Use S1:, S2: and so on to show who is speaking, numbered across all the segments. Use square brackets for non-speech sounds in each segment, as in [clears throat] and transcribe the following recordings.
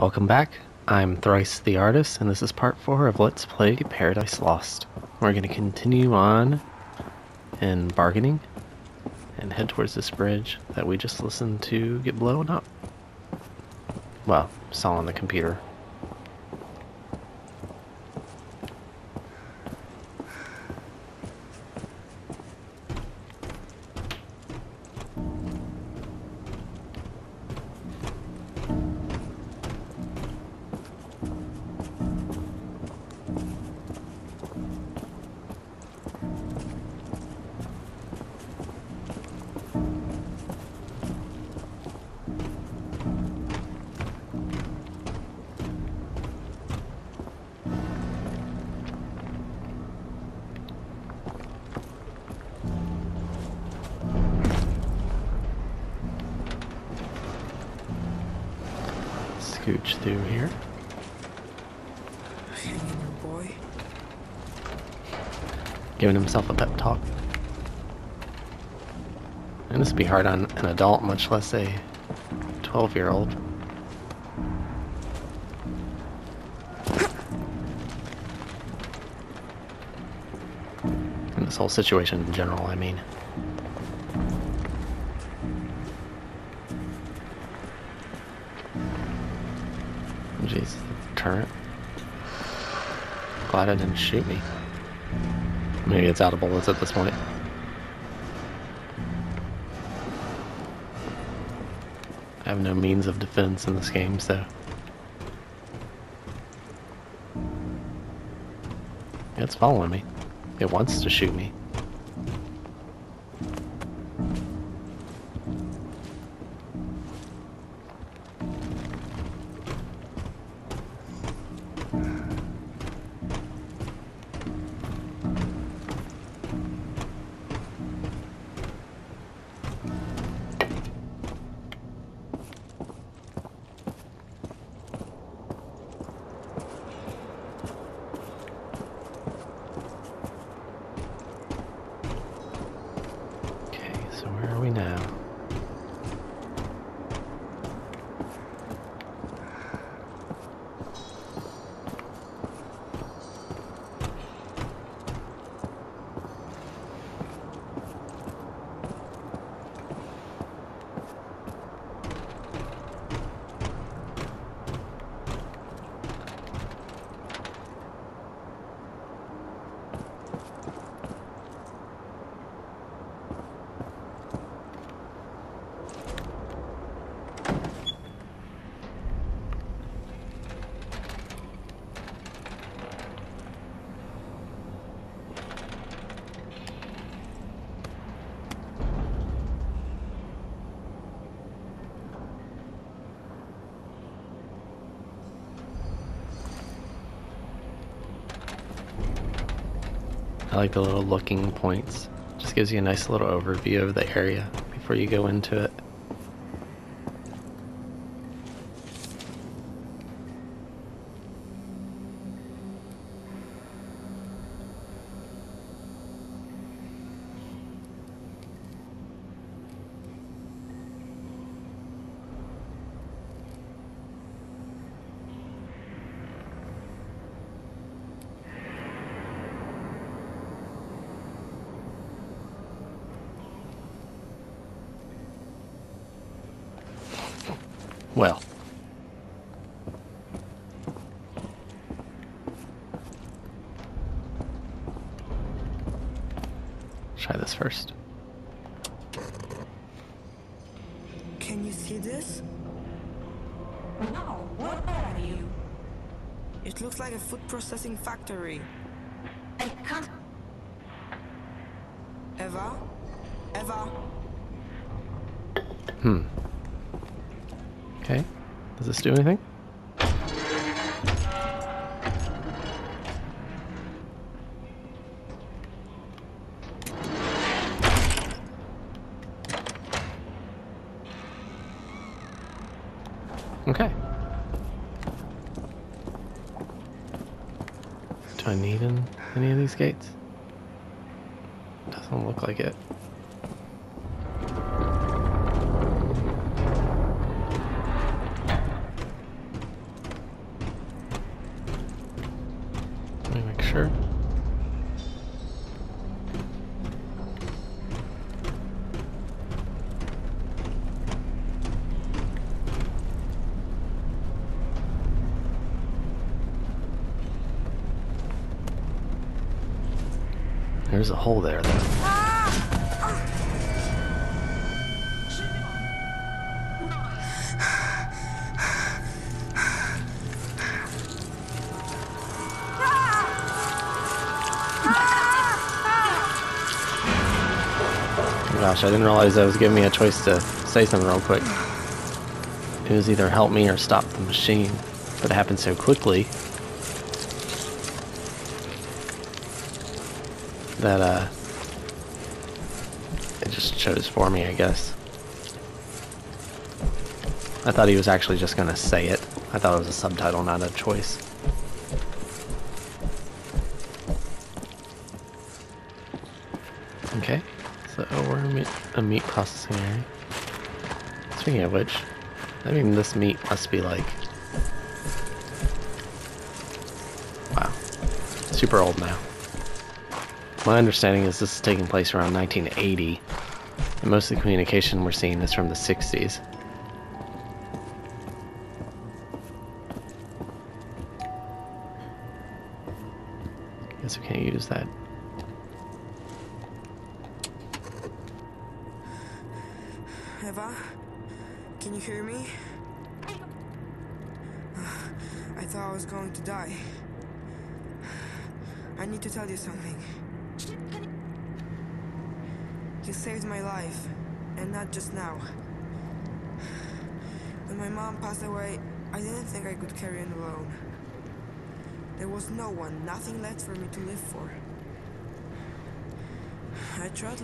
S1: Welcome back. I'm Thrice the Artist, and this is part 4 of Let's Play Paradise Lost. We're going to continue on in bargaining and head towards this bridge that we just listened to get blown up. Well, saw on the computer. Giving himself a pep talk. And this would be hard on an adult, much less a 12 year old. And this whole situation in general, I mean. Jeez, the turret. Glad it didn't shoot me. Maybe it's out of bullets at this point. I have no means of defense in this game, so. It's following me. It wants to shoot me. Like the little looking points. Just gives you a nice little overview of the area before you go into it. Well. Try this first.
S2: Can you see this?
S3: No, what are you?
S2: It looks like a food processing factory.
S3: I can't.
S2: Eva? Eva?
S1: Hmm. Okay. Does this do anything? Okay. Do I need in any of these gates? Doesn't look like it. sure. There's a hole there, though. Gosh, I didn't realize that was giving me a choice to say something real quick. It was either help me or stop the machine, but it happened so quickly that uh, it just chose for me, I guess. I thought he was actually just gonna say it. I thought it was a subtitle, not a choice. Okay, so we're a meat, a meat processing area. Speaking of which, I mean this meat must be like, wow, super old now. My understanding is this is taking place around 1980, and most of the communication we're seeing is from the 60s.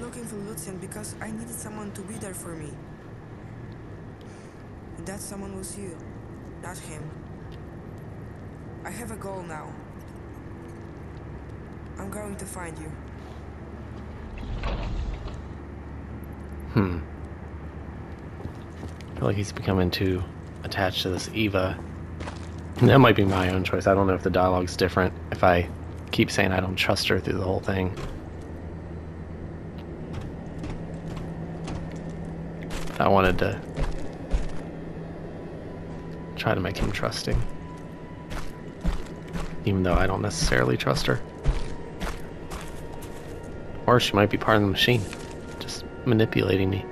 S2: Looking for Lucian because I needed someone to be there for me. That someone was you, not him. I have a goal now. I'm going to find you.
S1: Hmm. I feel like he's becoming too attached to this Eva. That might be my own choice. I don't know if the dialogue's different if I keep saying I don't trust her through the whole thing. I wanted to try to make him trusting. Even though I don't necessarily trust her. Or she might be part of the machine, just manipulating me.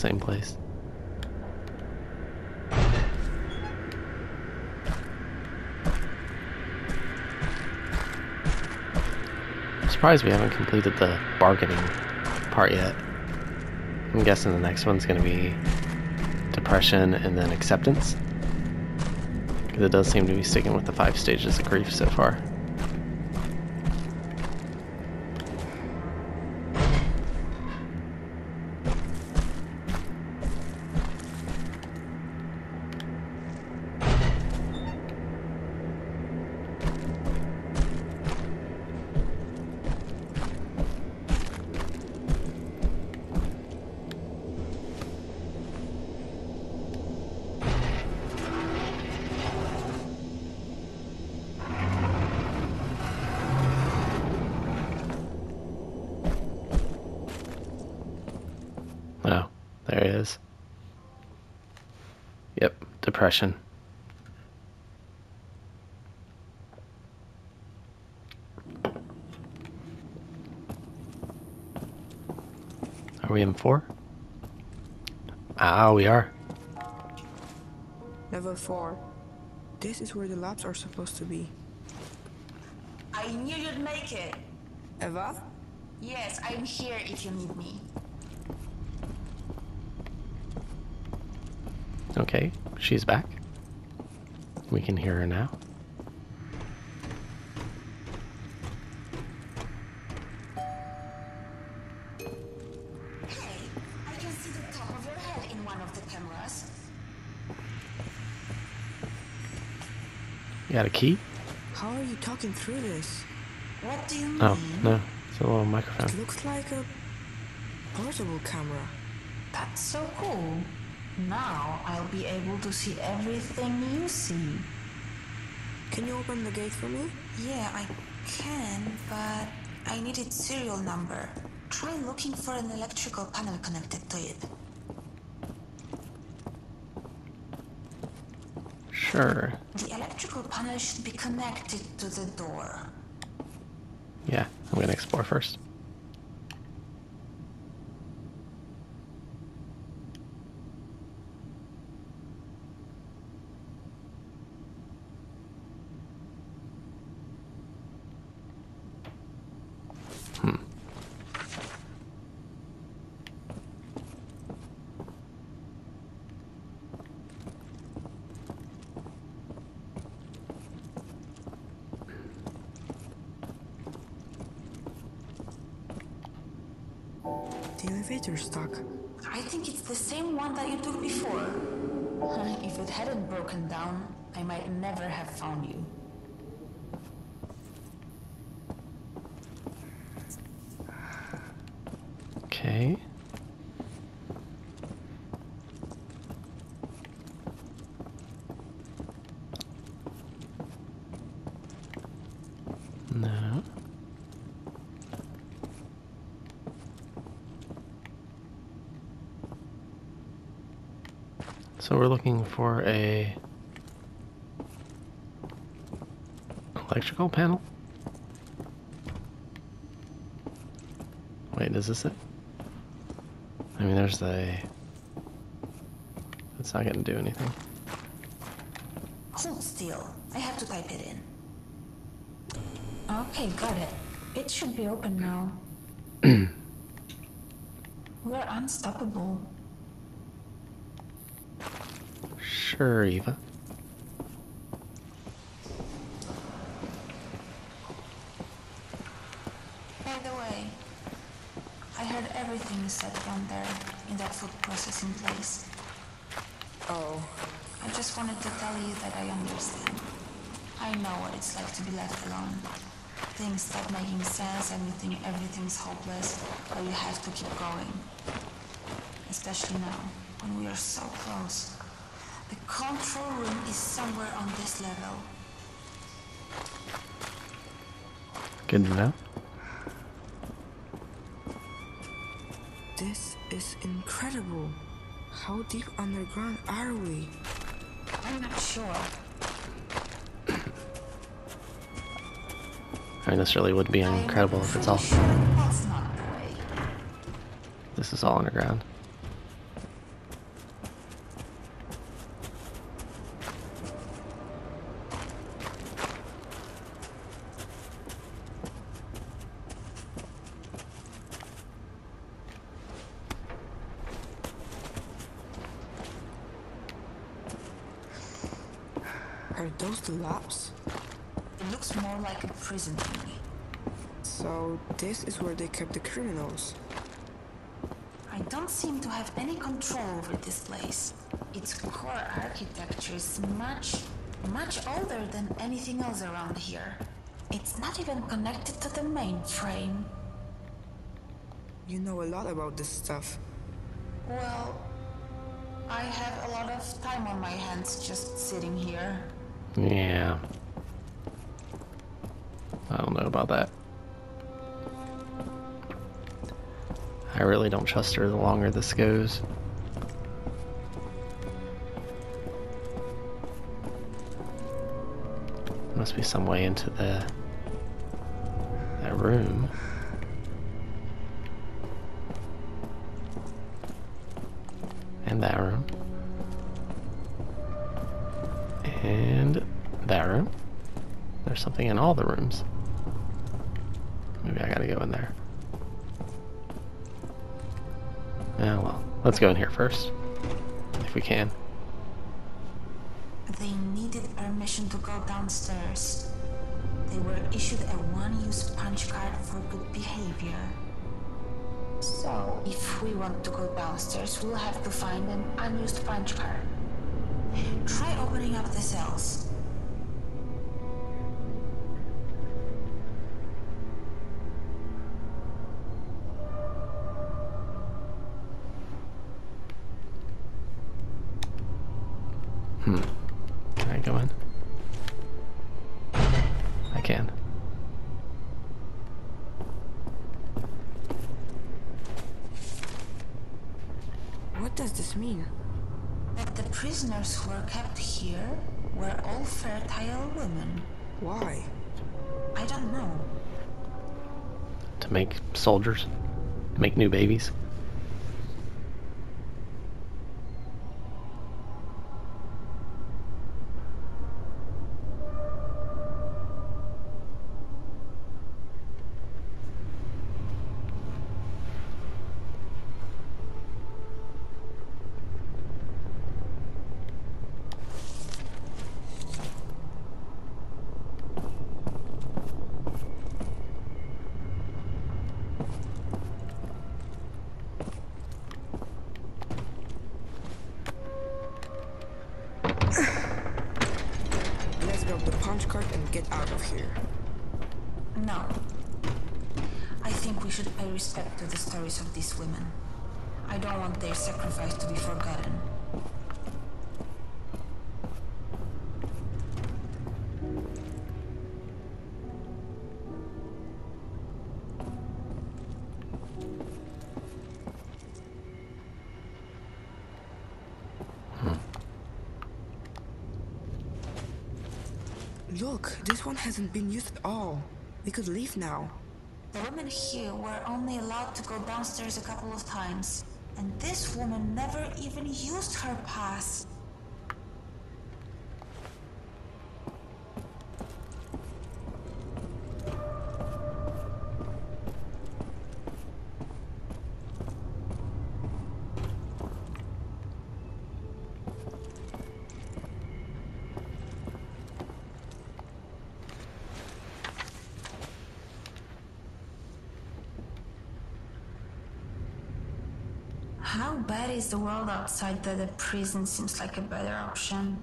S1: Same place. I'm surprised we haven't completed the bargaining part yet. I'm guessing the next one's gonna be depression and then acceptance. Because it does seem to be sticking with the five stages of grief so far. Are we in four? Ah, we are.
S2: Level four. This is where the labs are supposed to be.
S3: I knew you'd make it.
S2: Eva?
S3: Yes, I'm here if you need me.
S1: Okay she's back. We can hear her now.
S3: Hey, I can see the top of your head in one of the cameras.
S1: You got a key?
S2: How are you talking through this?
S3: What do you oh, mean?
S1: Oh, no. It's a little microphone.
S2: It looks like a portable camera.
S3: That's so cool. Now I'll be able to see everything you see.
S2: Can you open the gate for me?
S3: Yeah, I can, but I need its serial number. Try looking for an electrical panel connected to it.
S1: Sure.
S3: The electrical panel should be connected to the door.
S1: Yeah, I'm gonna explore first. Hmm.
S2: The elevator's stuck.
S3: I think it's the same one that you took before. if it hadn't broken down, I might never have found you.
S1: Okay. No. So we're looking for a electrical panel. Wait, is this it? I mean, there's a. It's not gonna do anything.
S3: Hold still. I have to type it in. Okay, got it. It should be open now. [clears throat] We're unstoppable.
S1: Sure, Eva.
S3: By the way, I heard everything you said down there in that food processing place.
S2: Oh,
S3: I just wanted to tell you that I understand. I know what it's like to be left alone. Things stop making sense and you think everything's hopeless, but you have to keep going. Especially now, when we are so close. The control room is somewhere on this level.
S1: Good to know.
S2: this is incredible. How deep underground are we?
S3: I'm not sure.
S1: I mean, this really would be incredible if it's all.
S3: pretty Sure that's not the way.
S1: This is all underground.
S2: Are those the labs?
S3: It looks more like a prison to me.
S2: So this is where they kept the.
S3: I don't seem to have any control over this place. Its core architecture is much, much older than anything else around here. It's not even connected to the mainframe.
S2: You know a lot about this stuff.
S3: Well, I have a lot of time on my hands just sitting here.
S1: Yeah. I don't know about that. I really don't trust her the longer this goes. Must be some way into the that room. And that room. And that room. There's something in all the rooms. Maybe I gotta go in there. Let's go in here first. If we can.
S3: They needed permission to go downstairs. They were issued a one-use punch card for good behavior. So, if we want to go downstairs, we'll have to find an unused punch card. Try opening up the cells. Prisoners who were kept here were all fertile women.
S2: Why?
S3: I don't know.
S1: To make soldiers, make new babies.
S2: Here.
S3: No. I think we should pay respect to the stories of these women. I don't want their sacrifice to be forgotten.
S2: Been used all. We could leave now.
S3: The women here were only allowed to go downstairs a couple of times. And this woman never even used her pass. How bad the outside that a prison seems like a better option?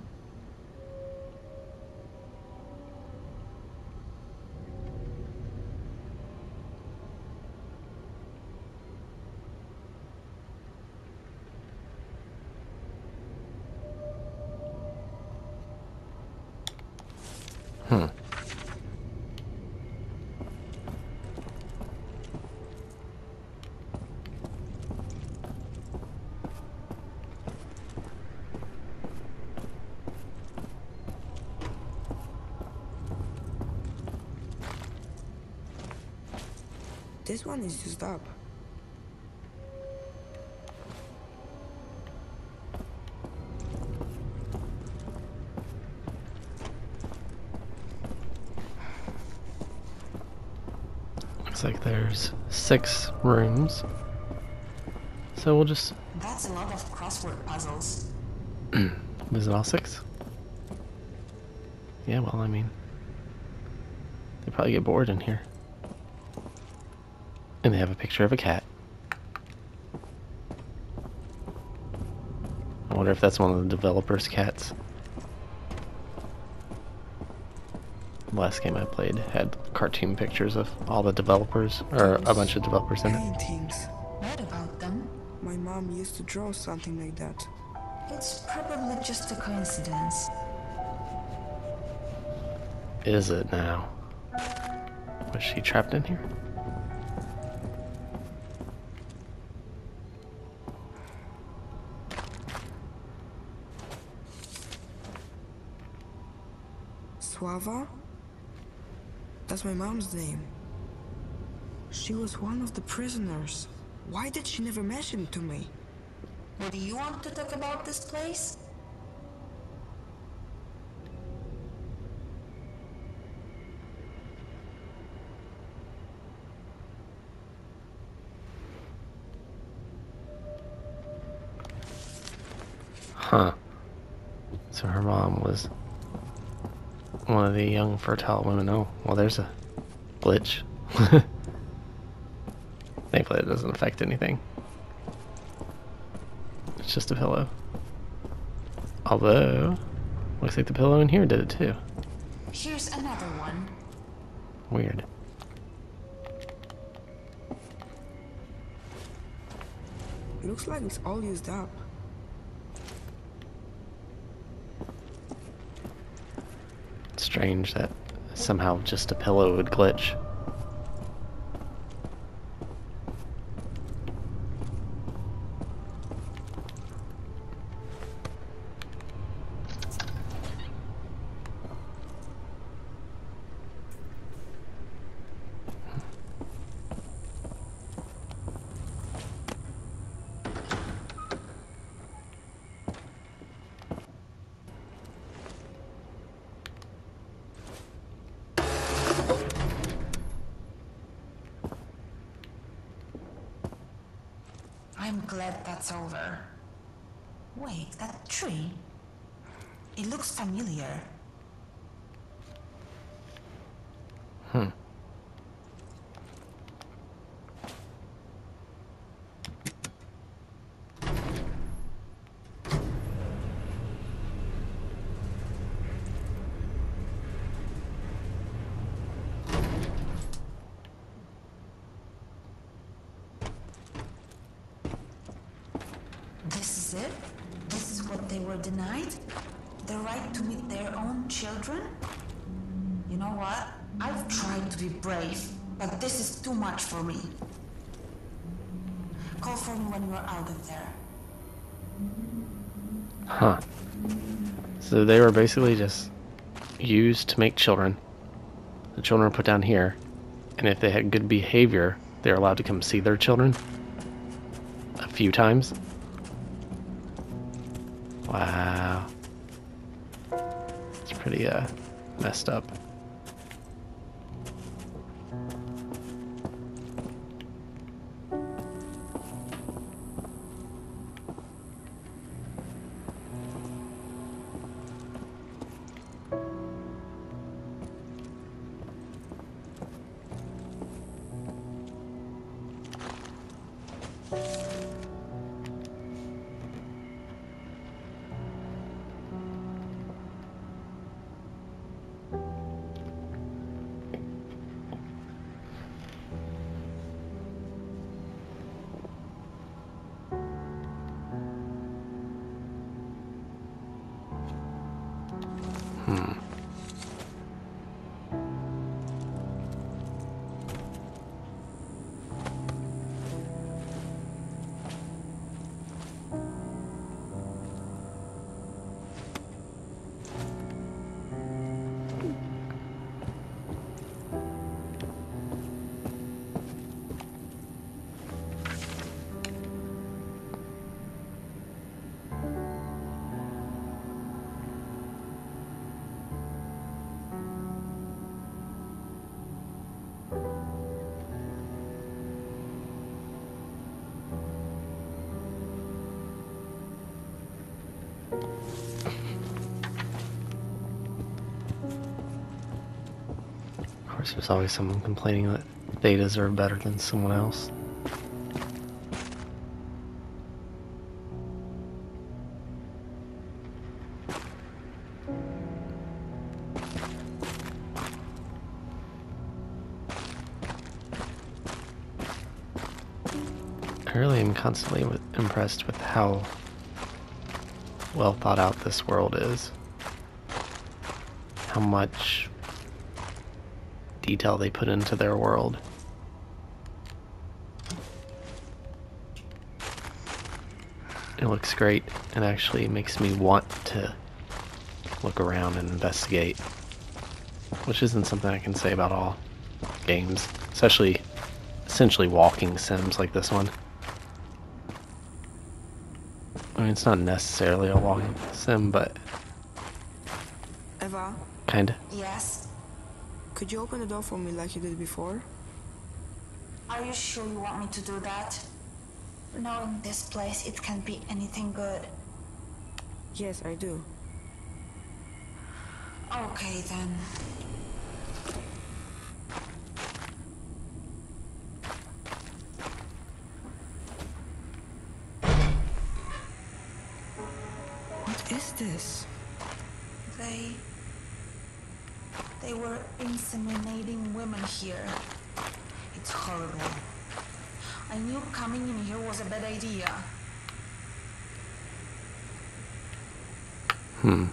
S1: Hmm.
S2: This one is used up.
S1: Looks like there's six rooms. So we'll just.
S3: That's a lot of crossword puzzles. [clears throat]
S1: Is it all six? Yeah, well, I mean. They probably get bored in here. And they have a picture of a cat. I wonder if that's one of the developers' cats. The last game I played had cartoon pictures of all the developers, or a bunch of developers in it.
S2: Paintings.
S3: What about them?
S2: My mom used to draw something like that.
S3: It's probably just a coincidence.
S1: Is it now? Was she trapped in here?
S2: Suava? That's my mom's name. She was one of the prisoners. Why did she never mention it to me?
S3: Would you want to talk about this place?
S1: Huh. So her mom was one of the young fertile women. Oh, well, there's a glitch. [laughs] Thankfully, it doesn't affect anything. It's just a pillow. Although, looks like the pillow in here did it too.
S3: Here's another one.
S1: Weird.
S2: Looks like it's all used up.
S1: Strange that somehow just a pillow would glitch.
S3: I'm glad that's over. Wait, that tree? It looks familiar.
S1: Hmm.
S3: This is it? This is what they were denied? The right to meet their own children? You know what? I've tried to be brave, but this is too much for me. Call for me when you're out of there.
S1: Huh. So they were basically just used to make children. The children were put down here, and if they had good behavior, they're allowed to come see their children a few times. Pretty uh messed up. Course, there's always someone complaining that they deserve better than someone else. I really am constantly impressed with how well thought out this world is. How much detail they put into their world. It looks great. It actually makes me want to look around and investigate. Which isn't something I can say about all games, especially essentially walking sims like this one. I mean, it's not necessarily a walking sim, but kinda.
S2: Could you open the door for me like you did before?
S3: Are you sure you want me to do that? Knowing this place, it can't be anything good.
S2: Yes, I do.
S3: Okay then.
S2: What is this?
S3: They. They were inseminating women here. It's horrible. I knew coming in here was a bad idea.
S1: Hmm.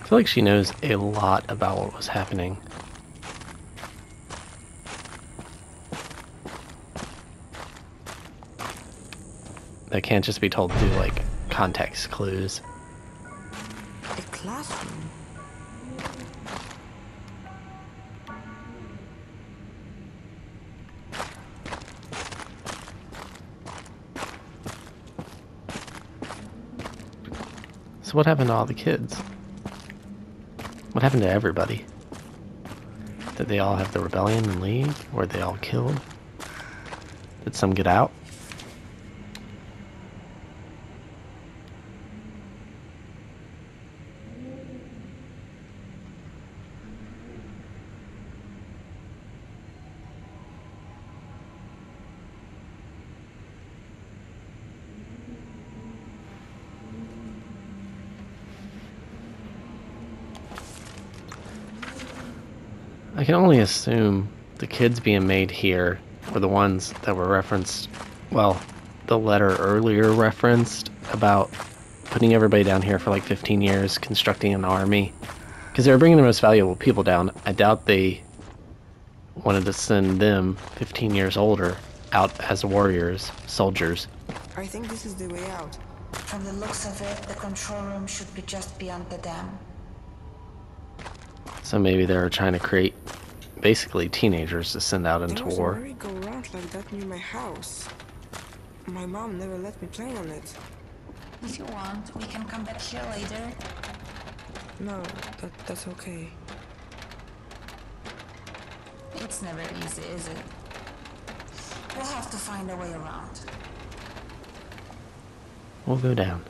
S1: I feel like she knows a lot about what was happening. That can't just be told through like context clues. So what happened to all the kids? What happened to everybody? Did they all have the rebellion and leave? Were they all killed? Did some get out? Can only assume the kids being made here were the ones that were referenced. Well, the letter earlier referenced about putting everybody down here for like 15 years, constructing an army. Because they were bringing the most valuable people down. I doubt they wanted to send them, 15 years older, out as warriors, soldiers.
S2: I think this is the way out.
S3: From the looks of it, the control room should be just beyond the dam.
S1: So maybe they were trying to create basically teenagers to send out into
S2: there was
S1: war.
S2: a merry-go-round like that near my house. My mom never let me play on it.
S3: If you want, we can come back here later.
S2: No, that, that's okay.
S3: It's never easy, is it? We'll have to find a way around.
S1: We'll go down.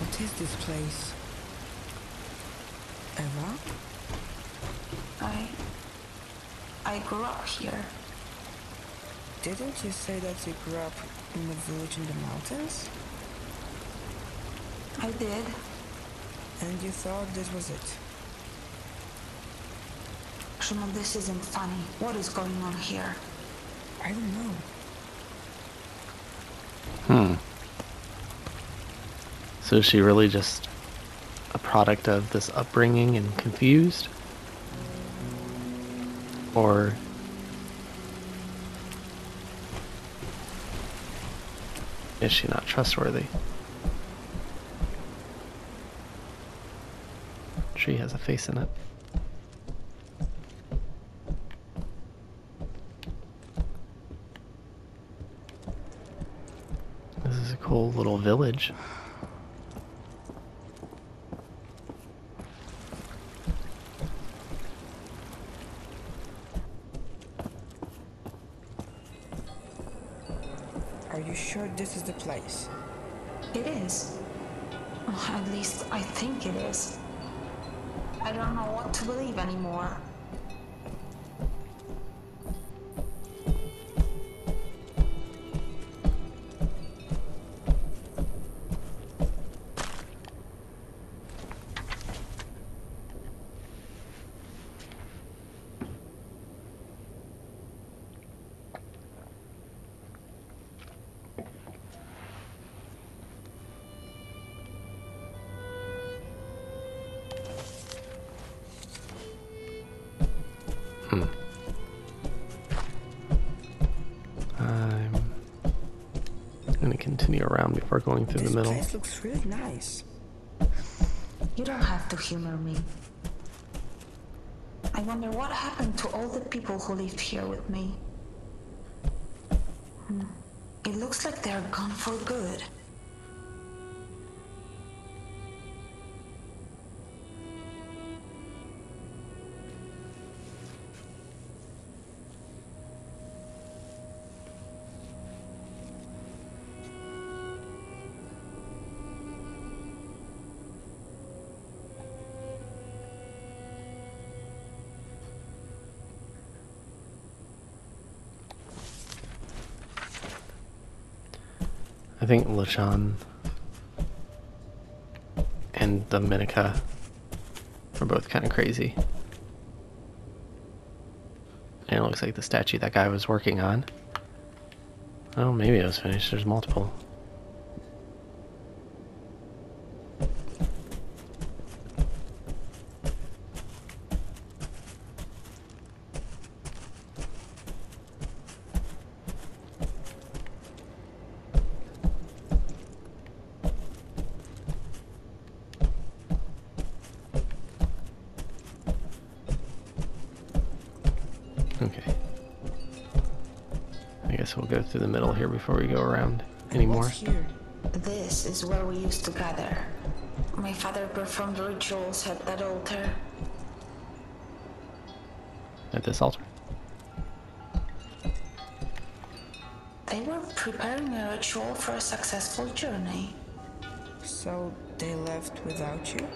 S2: What is this place? Eva?
S3: I. I grew up here.
S2: Didn't you say that you grew up in a village in the mountains?
S3: I did.
S2: And you thought this was it?
S3: Szymon, this isn't funny. What is going on here?
S2: I don't know.
S1: Hmm. So is she really just a product of this upbringing and confused? Or is she not trustworthy? Tree has a face in it. This is a cool little village.
S2: Sure this is the place?
S3: It is. At least I think it is. I don't know what to believe anymore.
S1: Around before going through
S2: This
S1: the middle.
S2: place looks really nice.
S3: You don't have to humor me. I wonder what happened to all the people who lived here with me. Hmm. It looks like they're gone for good.
S1: I think Lashan and Dominica are both kind of crazy. And it looks like the statue that guy was working on. Oh, maybe it was finished. There's multiple. Here before we go around anymore.
S2: Here?
S3: This is where we used to gather. My father performed rituals at that altar.
S1: At this altar.
S3: They were preparing a ritual for a successful journey.
S2: So they left without you?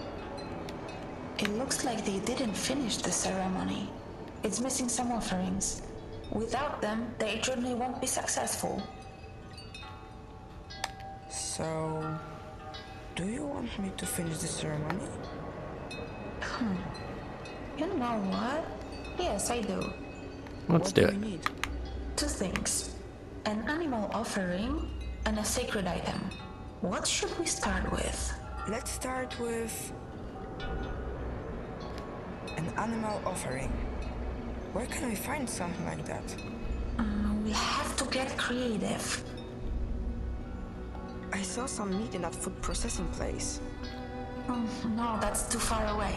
S3: It looks like they didn't finish the ceremony. It's missing some offerings. Without them, their journey won't be successful.
S2: So, do you want me to finish the ceremony? Hmm.
S3: You know what? Yes, I do.
S1: Let's
S2: what
S1: do
S2: do
S1: it.
S2: need?
S3: Two things an animal offering and a sacred item. What should we start with?
S2: Let's start with an animal offering. Where can we find something like that?
S3: Uh, we have to get creative.
S2: I saw some meat in that food processing place.
S3: Mm, no, that's too far away.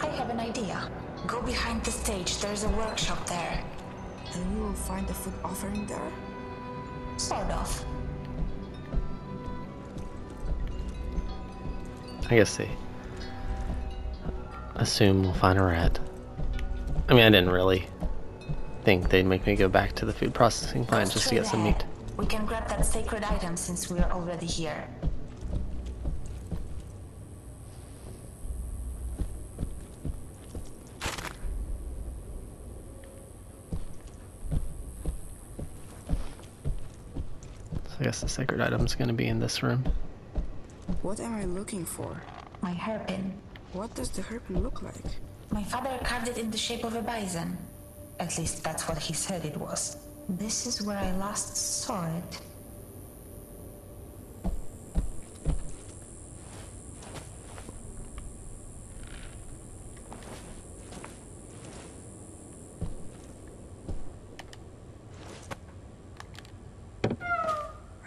S3: I have an idea. Go behind the stage, there's a workshop there.
S2: And we will find the food offering there?
S3: Sort of.
S1: I guess they assume we'll find a rat. I mean, I didn't really think they'd make me go back to the food processing plant just to get some meat.
S3: We can grab that sacred item since we're already here.
S1: So I guess the sacred item's gonna be in this room.
S2: What am I looking for?
S3: My hairpin.
S2: What does the hairpin look like?
S3: My father carved it in the shape of a bison. At least that's what he said it was. This is where I last saw it.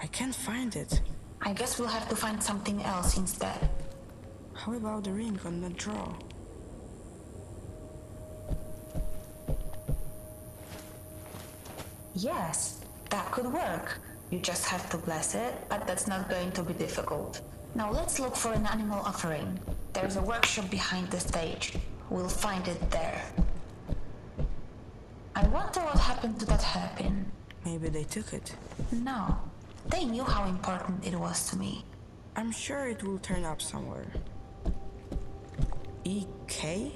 S2: I can't find it.
S3: I guess we'll have to find something else instead.
S2: How about the ring on the draw?
S3: Yes, that could work. You just have to bless it, but that's not going to be difficult. Now let's look for an animal offering. There's a workshop behind the stage. We'll find it there. I wonder what happened to that hairpin.
S2: Maybe they took it.
S3: No, they knew how important it was to me.
S2: I'm sure it will turn up somewhere. EK?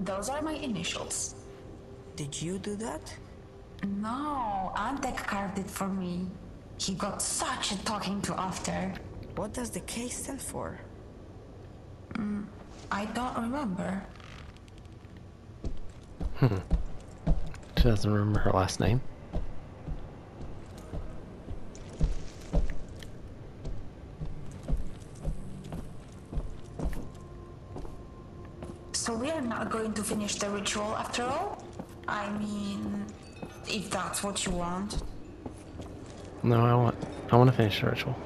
S3: Those are my initials.
S2: Did you do that?
S3: No, Antek carved it for me. He got such a talking to after.
S2: What does the K stand for?
S3: Mm, I don't remember. Hmm.
S1: She doesn't remember her last name.
S3: So we are not going to finish the ritual after all? I mean, if that's what you want.
S1: No, I want I want to finish the ritual.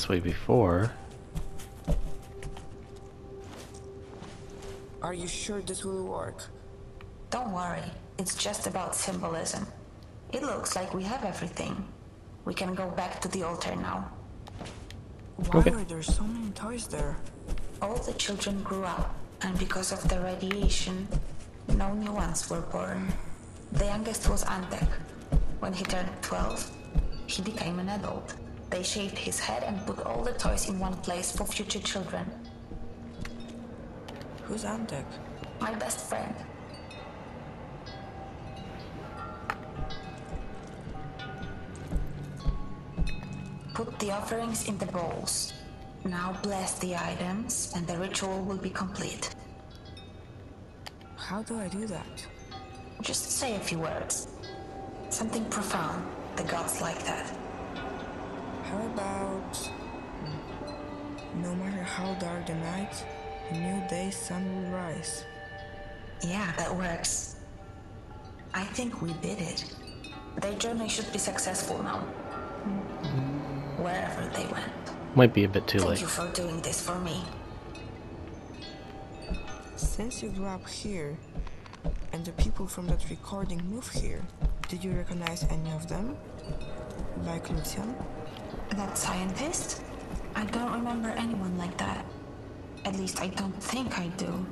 S1: This way before.
S2: Are you sure this will work?
S3: Don't worry, it's just about symbolism. It looks like we have everything. We can go back to the altar now.
S2: Why
S1: Okay.
S2: are there so many toys there?
S3: All the children grew up, and because of the radiation, no new ones were born. The youngest was Antek. When he turned 12, he became an adult. They shaved his head and put all the toys in one place for future children.
S2: Who's Antek?
S3: My best friend. Put the offerings in the bowls. Now bless the items, and the ritual will be complete.
S2: How do I do that?
S3: Just say a few words. Something profound. The gods like that.
S2: How about. No matter how dark the night, a new day's sun will rise.
S3: Yeah, that works. I think we did it. Their journey should be successful now. Wherever they went.
S1: Might be a bit too
S3: Thank
S1: late.
S3: you for doing this for me.
S2: Since you grew up here, and the people from that recording moved here, did you recognize any of them? Like Lucian?
S3: That scientist? I don't remember anyone like that. At least I don't think I do.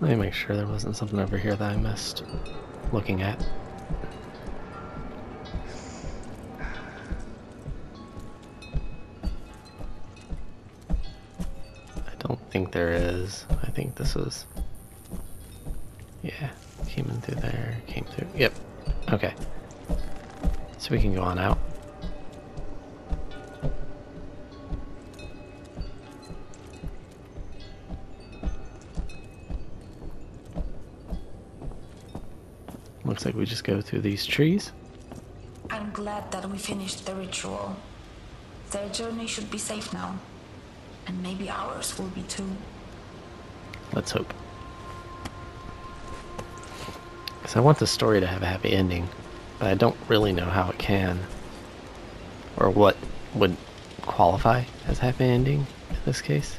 S1: Let me make sure there wasn't something over here that I missed looking at. I don't think there is. I think this was. Yeah, came in through there, came through. Yep. Okay. So we can go on out. Looks like we just go through these trees.
S3: I'm glad that we finished the ritual. Their journey should be safe now. And maybe ours will be too.
S1: Let's hope. I want the story to have a happy ending, but I don't really know how it can. Or what would qualify as happy ending in this case.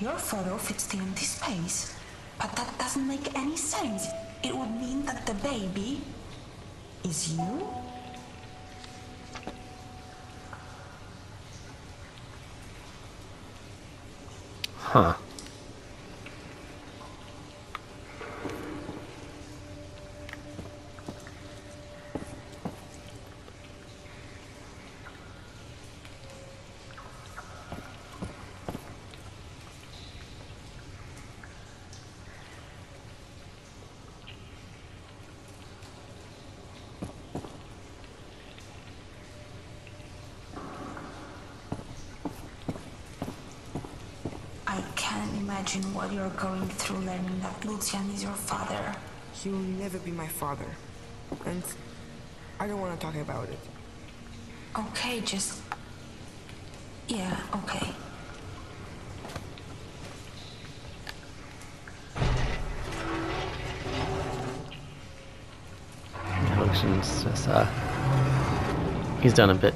S3: Your photo fits the empty space, but that doesn't make any sense. It would mean that the baby is you?
S4: Huh.
S3: Imagine what you're going through learning that Lucian is your father.
S2: He will never be my father. And I don't want to talk about it.
S3: Okay, just. Yeah, okay.
S4: Lucian's just, uh, he's done a bit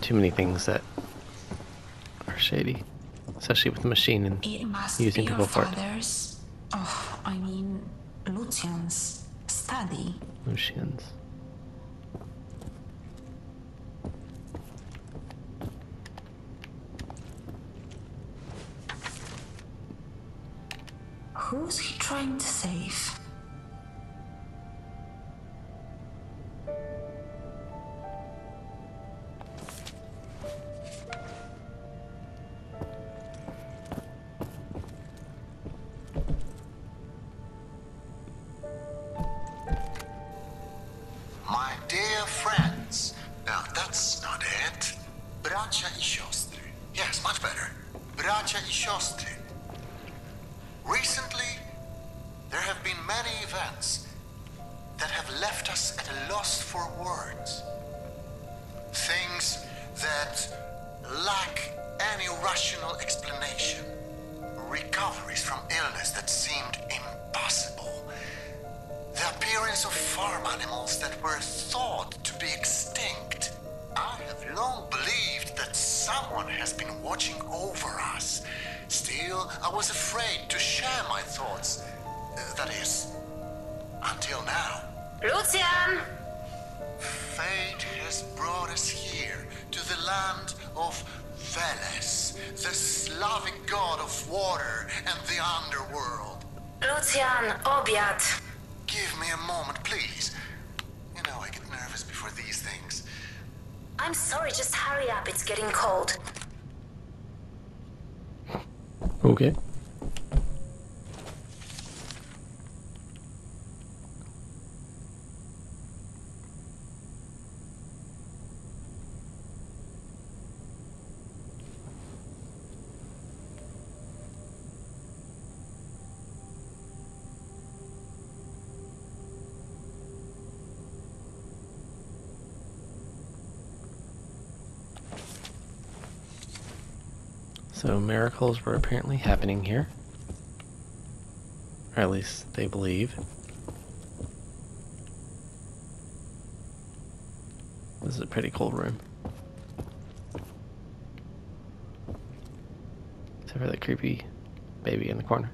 S4: too many things that are shady, especially with the machine and using people for it. Okay. So miracles were apparently happening here. Or at least they believe. This is a pretty cool room. Except for that creepy baby in the corner.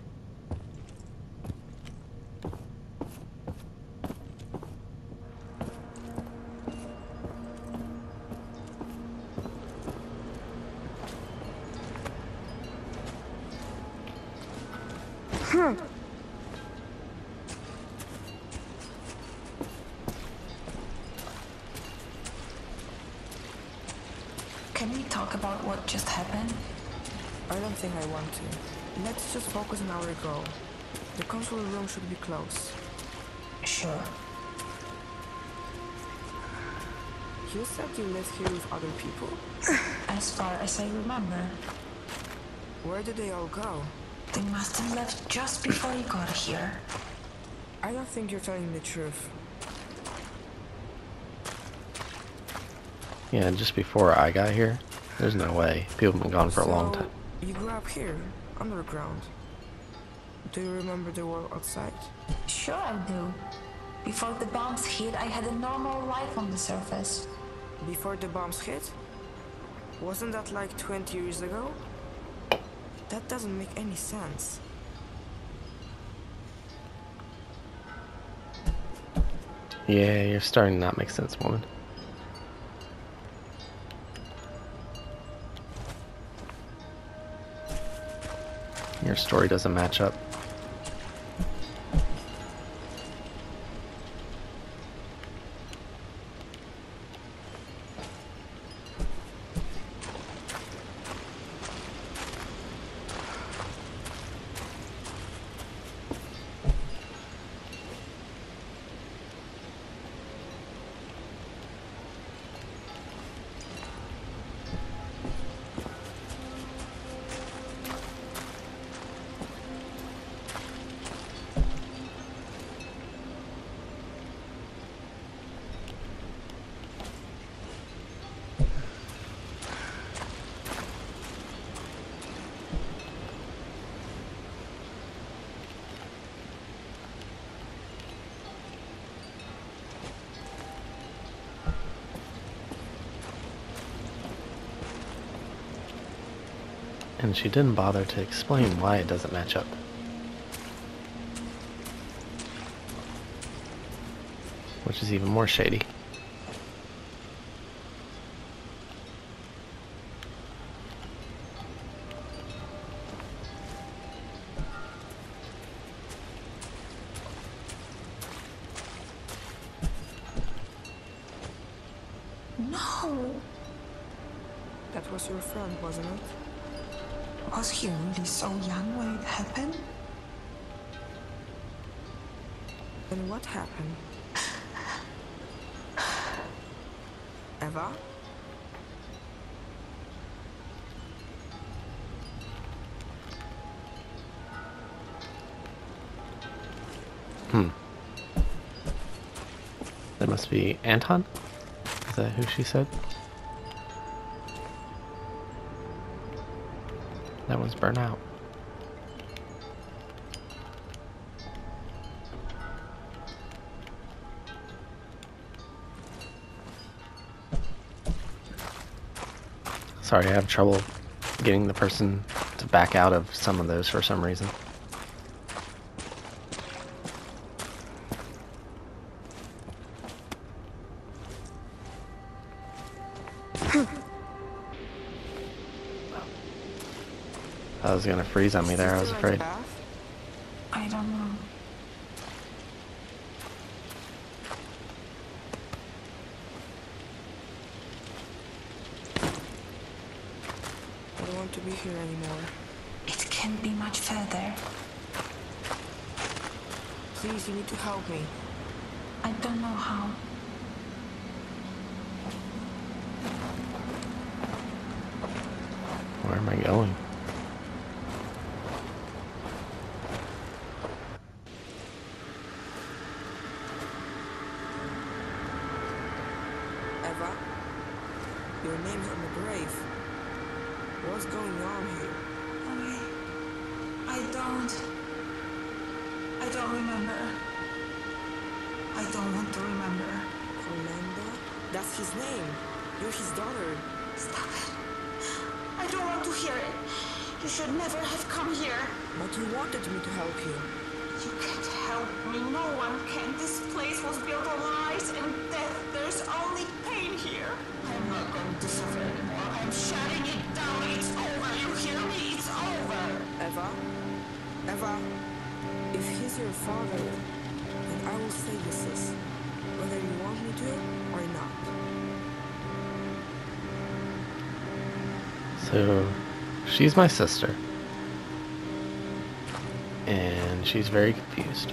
S2: Here with other people? [sighs]
S3: As far as I remember,
S2: Where did they all go?
S3: they must have left just before you got here.
S2: I don't think you're telling the truth.
S4: Yeah, just before I got here, there's no way. People have been gone for a long time.
S2: You grew up here, underground. Do you remember the world outside?
S3: Sure, I do. Before the bombs hit, I had a normal life on the surface.
S2: Before the bombs hit? Wasn't that like 20 years ago? That doesn't make any sense.
S4: Yeah, you're starting to not make sense, woman.
S1: Your story doesn't match up. And she didn't bother to explain why it doesn't match up. Which is even more shady.
S3: No!
S2: That was your friend, wasn't it?
S3: Was he really so young when it happened?
S2: Then what happened? Eva?
S1: Hmm. That must be Anton? Is that who she said? That was burnout. Sorry, I have trouble getting the person to back out of some of those for some reason. [coughs] I was gonna freeze on me there, I was afraid.
S2: If he's your father, then I will say yes, sis. Whether you want me to or not.
S1: So, she's my sister. And she's very confused.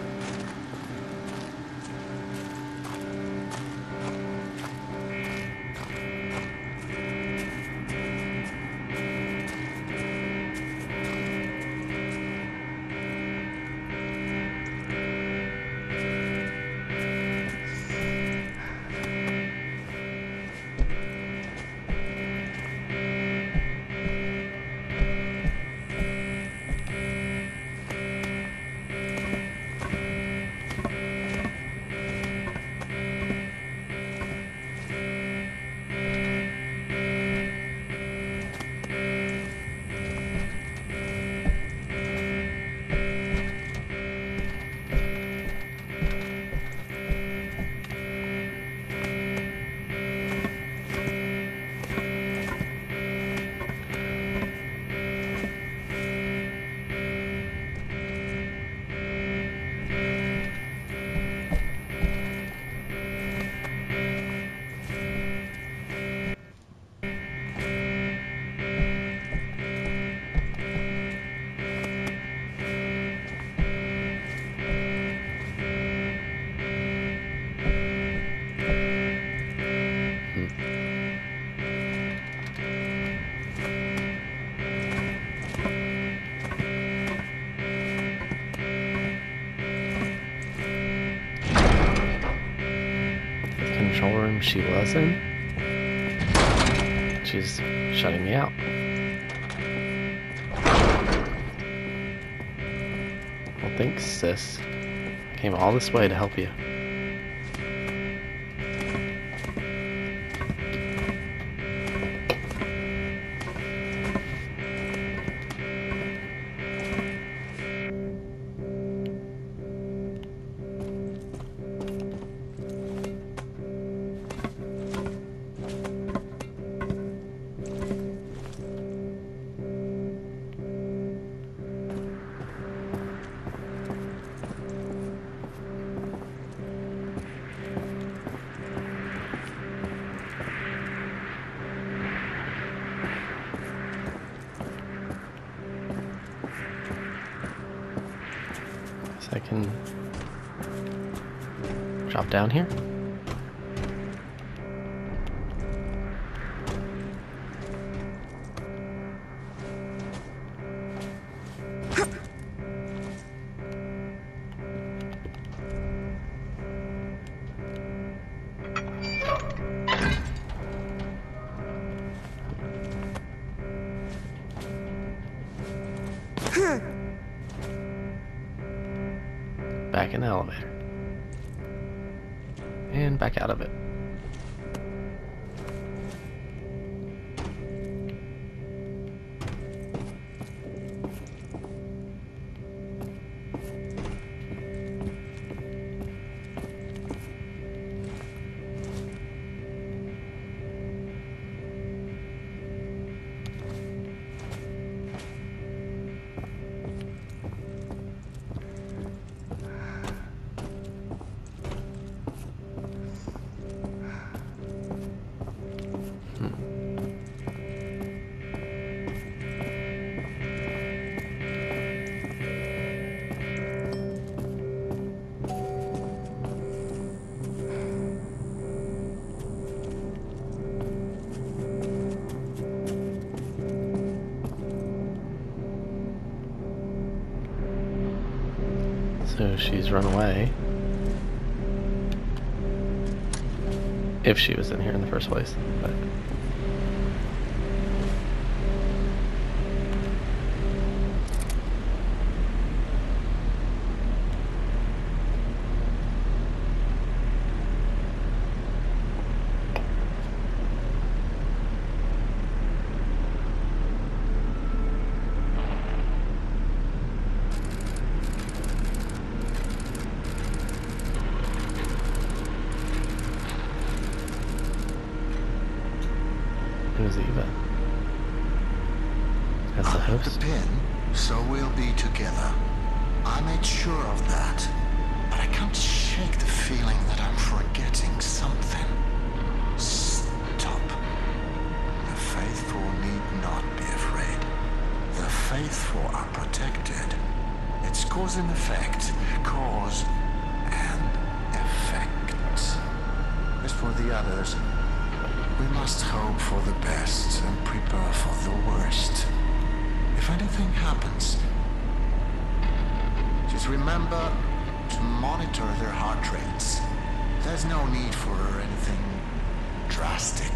S1: Control room she was in. She's shutting me out. Well, thanks, sis. Came all this way to help you. So she's run away. If she was in here in the first place. But the
S4: others, we must hope for the best and prepare for the worst. If anything happens, just remember to monitor their heart rates. There's no need for anything drastic.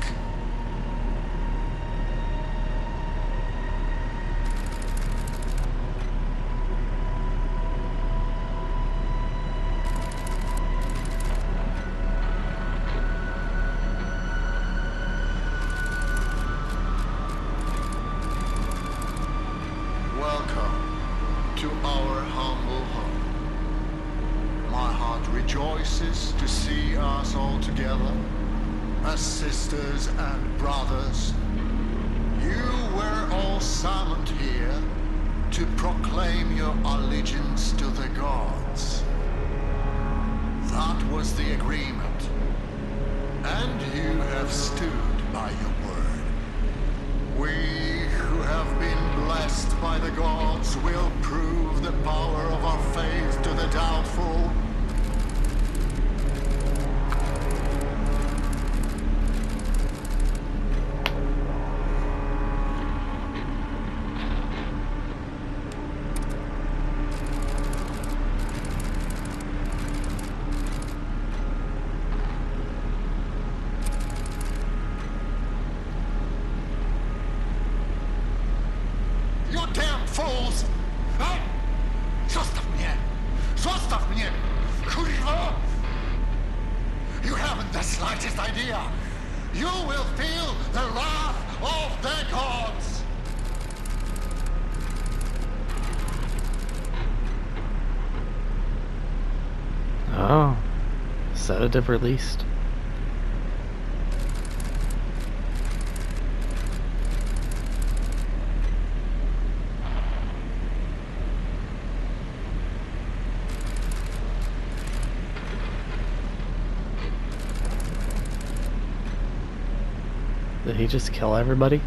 S1: Sedative released. Did he just kill everybody?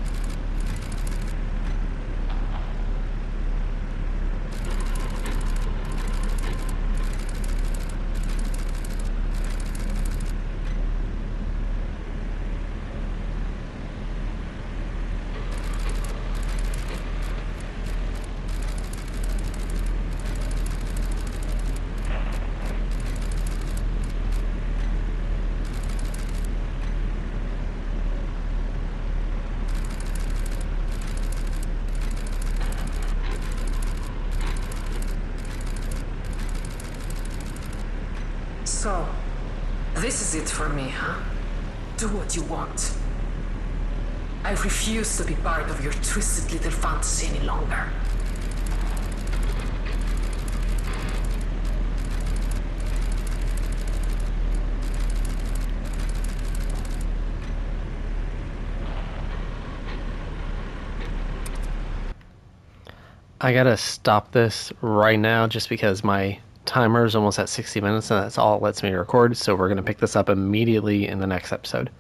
S5: So, this is it for me, huh? Do what you want. I refuse to be part of your twisted little fantasy any longer.
S1: I gotta stop this right now just because my timer is almost at 60 minutes and that's all it lets me record. So we're gonna pick this up immediately in the next episode.